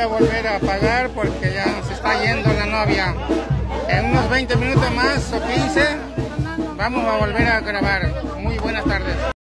a volver a apagar porque ya se está yendo la novia. En unos 20 minutos más o 15 vamos a volver a grabar. Muy buenas tardes.